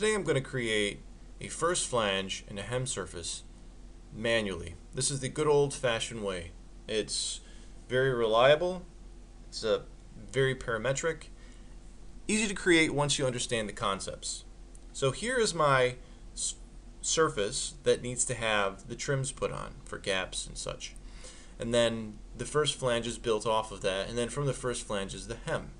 today I'm going to create a first flange and a hem surface manually. This is the good old-fashioned way. It's very reliable, it's a very parametric, easy to create once you understand the concepts. So here is my surface that needs to have the trims put on for gaps and such. And then the first flange is built off of that, and then from the first flange is the hem.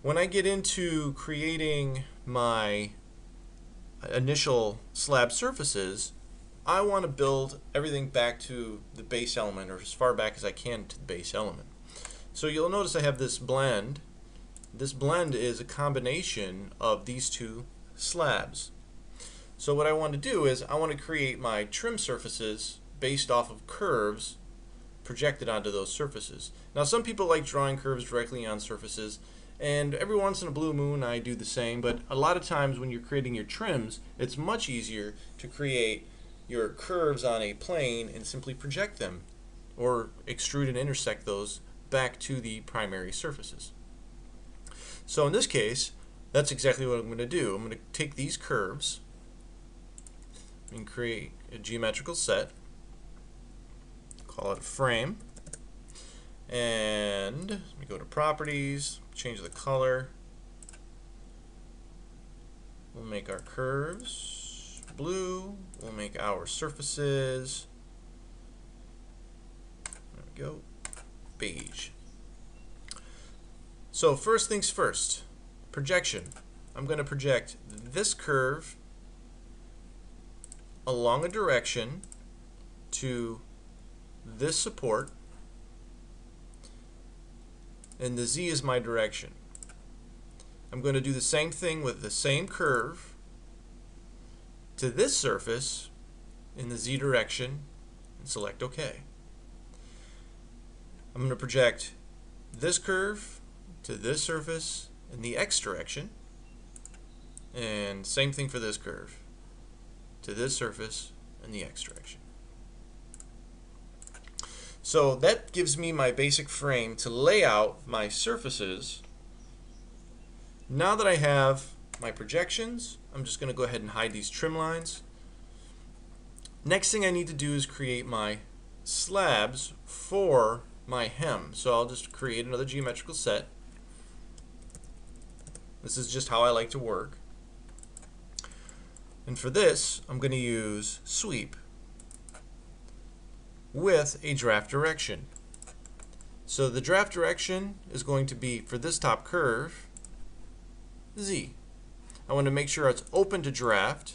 When I get into creating my initial slab surfaces, I want to build everything back to the base element or as far back as I can to the base element. So you'll notice I have this blend. This blend is a combination of these two slabs. So what I want to do is I want to create my trim surfaces based off of curves projected onto those surfaces. Now some people like drawing curves directly on surfaces and every once in a blue moon I do the same but a lot of times when you're creating your trims it's much easier to create your curves on a plane and simply project them or extrude and intersect those back to the primary surfaces. So in this case that's exactly what I'm going to do. I'm going to take these curves and create a geometrical set call it a frame and we go to properties change the color. We'll make our curves blue. We'll make our surfaces, there we go, beige. So first things first, projection. I'm going to project this curve along a direction to this support and the z is my direction. I'm going to do the same thing with the same curve to this surface in the z direction and select OK. I'm going to project this curve to this surface in the x direction and same thing for this curve to this surface in the x direction. So that gives me my basic frame to lay out my surfaces. Now that I have my projections, I'm just going to go ahead and hide these trim lines. Next thing I need to do is create my slabs for my hem. So I'll just create another geometrical set. This is just how I like to work. And for this, I'm going to use sweep with a draft direction. So the draft direction is going to be for this top curve, Z. I want to make sure it's open to draft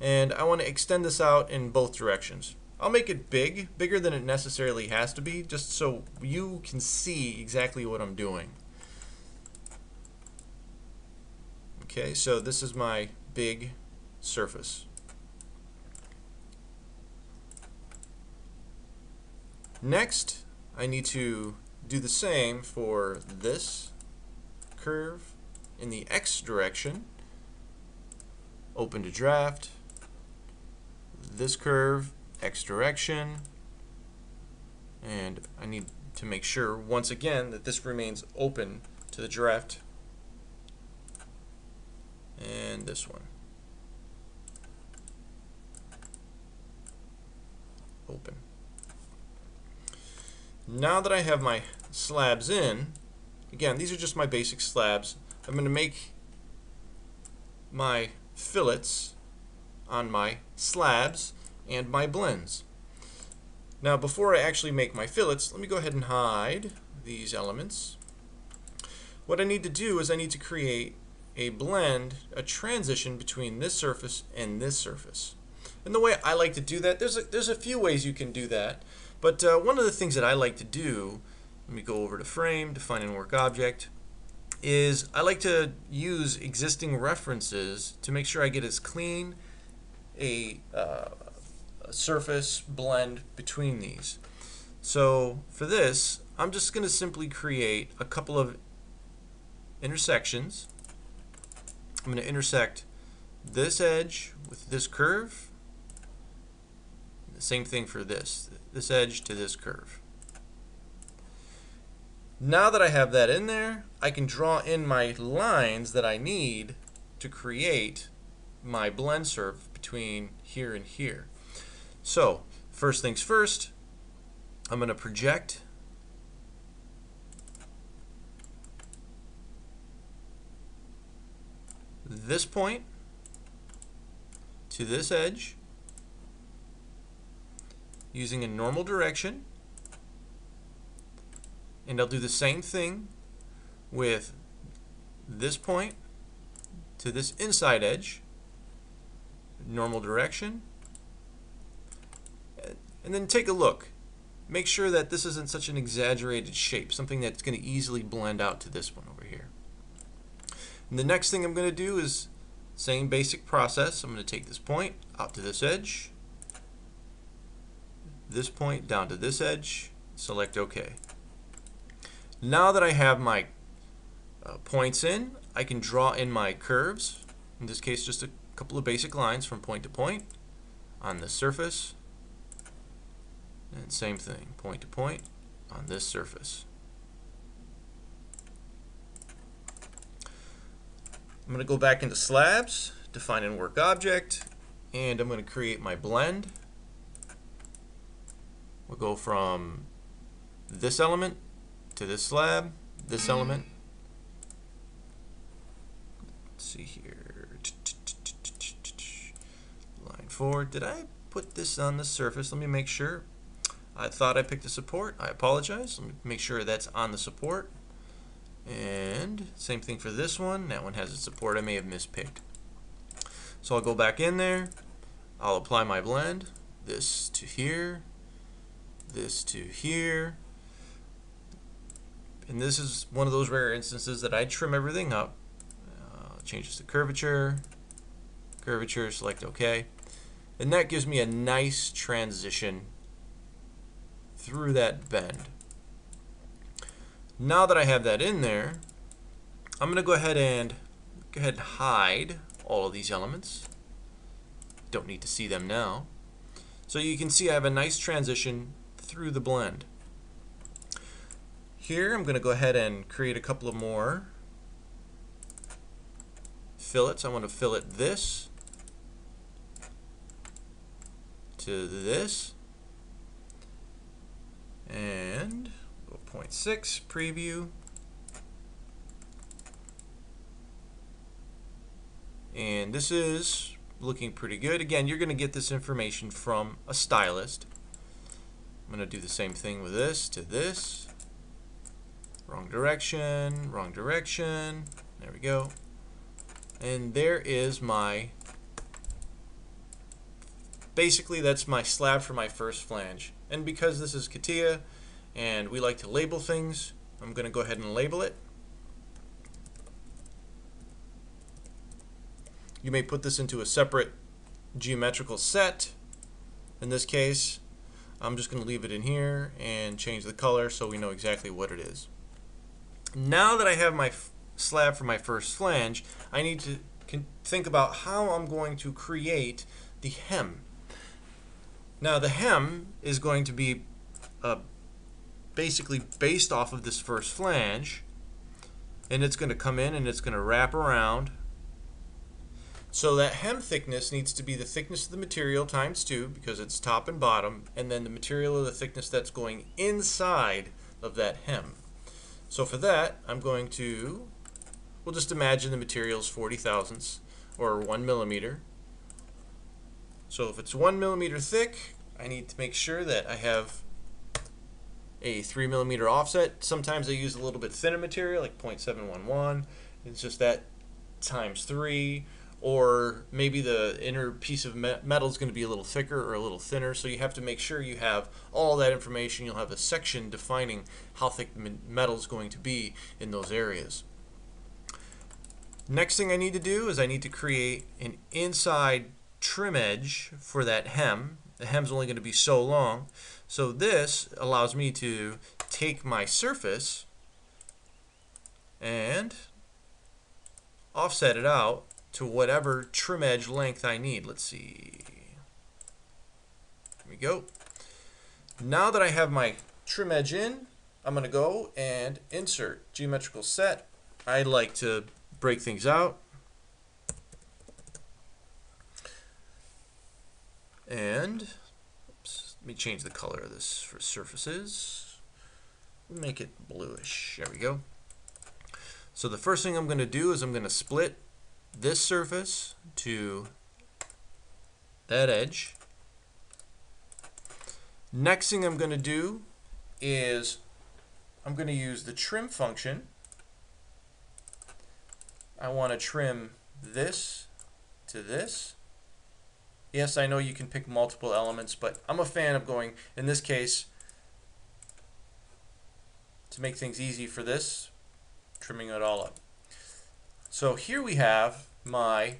and I want to extend this out in both directions. I'll make it big, bigger than it necessarily has to be, just so you can see exactly what I'm doing. Okay, so this is my big surface. Next, I need to do the same for this curve in the x direction. Open to draft. This curve, x direction. And I need to make sure, once again, that this remains open to the draft. And this one. Open. Now that I have my slabs in, again, these are just my basic slabs. I'm going to make my fillets on my slabs and my blends. Now before I actually make my fillets, let me go ahead and hide these elements. What I need to do is I need to create a blend, a transition between this surface and this surface. And the way I like to do that, there's a, there's a few ways you can do that. But uh, one of the things that I like to do, let me go over to frame, define and work object, is I like to use existing references to make sure I get as clean a, uh, a surface blend between these. So for this, I'm just going to simply create a couple of intersections. I'm going to intersect this edge with this curve. The same thing for this this edge to this curve. Now that I have that in there, I can draw in my lines that I need to create my blend surf between here and here. So, first things first, I'm going to project this point to this edge using a normal direction. And I'll do the same thing with this point to this inside edge normal direction. And then take a look. Make sure that this isn't such an exaggerated shape something that's going to easily blend out to this one over here. And the next thing I'm going to do is same basic process. I'm going to take this point out to this edge, this point down to this edge, select OK. Now that I have my uh, points in, I can draw in my curves. In this case, just a couple of basic lines from point to point on this surface. And same thing, point to point on this surface. I'm going to go back into slabs, define and work object, and I'm going to create my blend. We'll go from this element to this slab, this element. Let's see here. Line 4. Did I put this on the surface? Let me make sure. I thought I picked a support. I apologize. Let me make sure that's on the support. And same thing for this one. That one has a support I may have mispicked. So I'll go back in there. I'll apply my blend. This to here. This to here. And this is one of those rare instances that I trim everything up. Uh, change this to curvature. Curvature, select OK. And that gives me a nice transition through that bend. Now that I have that in there, I'm going to go ahead and go ahead and hide all of these elements. Don't need to see them now. So you can see I have a nice transition through the blend. Here I'm going to go ahead and create a couple of more fillets. I want to fillet this to this and 0.6 preview. And this is looking pretty good. Again, you're going to get this information from a stylist. I'm going to do the same thing with this to this. Wrong direction, wrong direction. There we go. And there is my, basically that's my slab for my first flange. And because this is CATIA, and we like to label things. I'm going to go ahead and label it. You may put this into a separate geometrical set. In this case, I'm just going to leave it in here and change the color so we know exactly what it is. Now that I have my slab for my first flange, I need to think about how I'm going to create the hem. Now the hem is going to be a basically based off of this first flange and it's going to come in and it's going to wrap around so that hem thickness needs to be the thickness of the material times 2 because it's top and bottom and then the material of the thickness that's going inside of that hem. So for that I'm going to, we'll just imagine the material is 40 thousandths or 1 millimeter. So if it's 1 millimeter thick I need to make sure that I have a 3 millimeter offset. Sometimes I use a little bit thinner material, like 0.711. It's just that times 3. Or maybe the inner piece of metal is going to be a little thicker or a little thinner. So you have to make sure you have all that information. You'll have a section defining how thick the metal is going to be in those areas. Next thing I need to do is I need to create an inside trim edge for that hem. The hem's only going to be so long. So this allows me to take my surface and offset it out to whatever trim edge length I need. Let's see. Here we go. Now that I have my trim edge in, I'm going to go and insert geometrical set. I like to break things out. And oops, let me change the color of this for surfaces. Make it bluish. There we go. So the first thing I'm going to do is I'm going to split this surface to that edge. Next thing I'm going to do is I'm going to use the trim function. I want to trim this to this. Yes, I know you can pick multiple elements, but I'm a fan of going, in this case, to make things easy for this, trimming it all up. So here we have my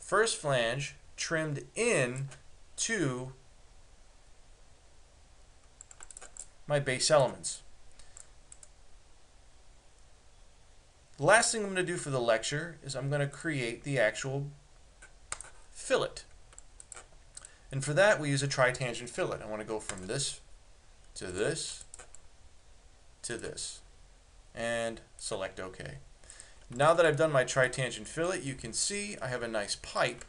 first flange trimmed in to my base elements. The last thing I'm going to do for the lecture is I'm going to create the actual fillet. And for that we use a tritangent fillet. I want to go from this to this to this and select OK. Now that I've done my tritangent fillet you can see I have a nice pipe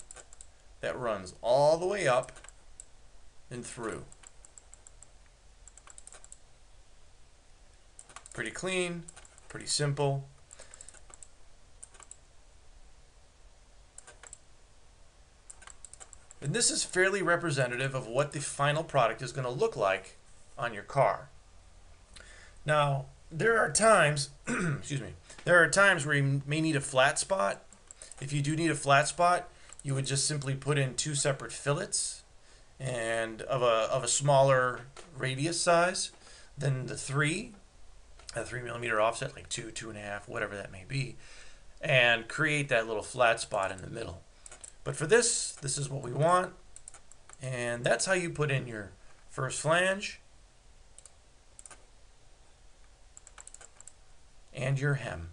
that runs all the way up and through. Pretty clean, pretty simple. And this is fairly representative of what the final product is going to look like on your car. Now, there are times, excuse me, there are times where you may need a flat spot. If you do need a flat spot, you would just simply put in two separate fillets and of a, of a smaller radius size than the three a three millimeter offset, like two, two and a half, whatever that may be, and create that little flat spot in the middle. But for this, this is what we want, and that's how you put in your first flange and your hem.